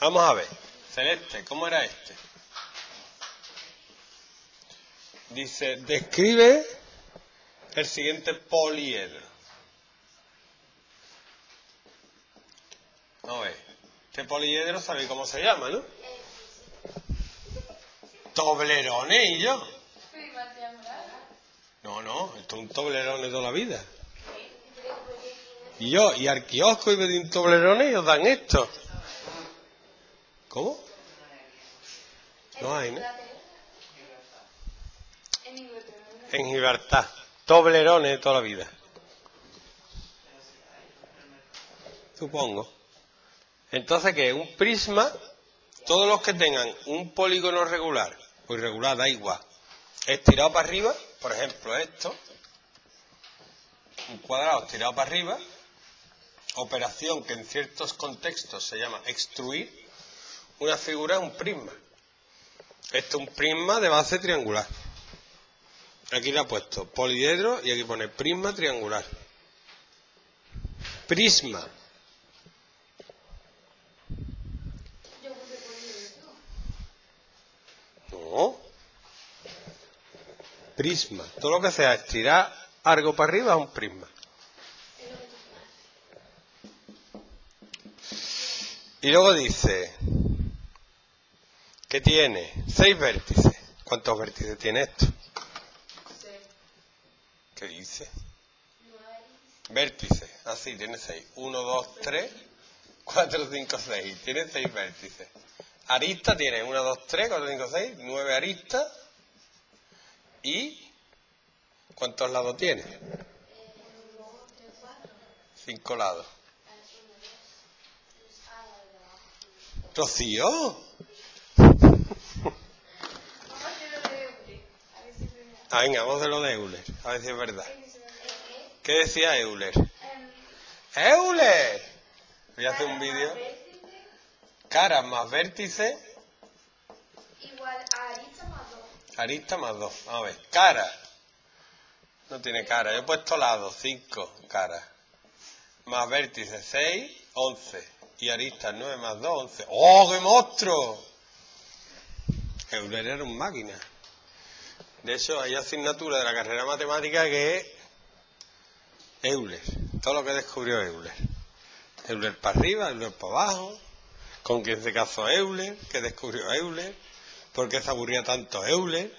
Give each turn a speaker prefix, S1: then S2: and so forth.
S1: Vamos a ver. Celeste, ¿cómo era este? Dice, describe el siguiente poliedro. A ver. Este poliedro sabéis cómo se llama, ¿no? Toblerones y yo. No, no, esto es un toblerone de toda la vida. Y yo, y al kiosco y pedí un toblerone y os dan esto. ¿Cómo? No hay, ¿no? En Gibraltar. Toblerones de toda la vida. Supongo. Entonces, ¿qué? Un prisma, todos los que tengan un polígono regular, o irregular, da igual, estirado para arriba, por ejemplo esto, un cuadrado estirado para arriba, operación que en ciertos contextos se llama extruir, una figura un prisma. Esto es un prisma de base triangular. Aquí le ha puesto poliedro y aquí pone prisma triangular. Prisma. No. Prisma. Todo lo que sea estirar algo para arriba es un prisma. Y luego dice que tiene seis vértices. ¿Cuántos vértices tiene esto? ¿Qué dice? Vértices. Así, tiene seis. Uno, dos, tres, cuatro, cinco, seis. Tiene seis vértices. Arista tiene uno, dos, tres, cuatro, cinco, seis. Nueve aristas. ¿Y cuántos lados tiene? Cinco lados. Rocío. Ah, venga, vamos de lo de Euler, a ver si es verdad. ¿Qué decía Euler? ¡Euler! Voy a hacer un vídeo. Caras más vértices.
S2: Igual a arista más 2.
S1: Arista más 2. Vamos a ver. Cara. No tiene cara. Yo he puesto lado. 5 caras. Más vértices. 6. 11. Y aristas 9 más 2. 11. ¡Oh, qué monstruo! Euler era un máquina. De hecho, hay asignatura de la carrera matemática que es Euler. Todo lo que descubrió Euler. Euler para arriba, Euler para abajo. Con quién se casó Euler, que descubrió Euler. ¿Por qué se aburría tanto Euler?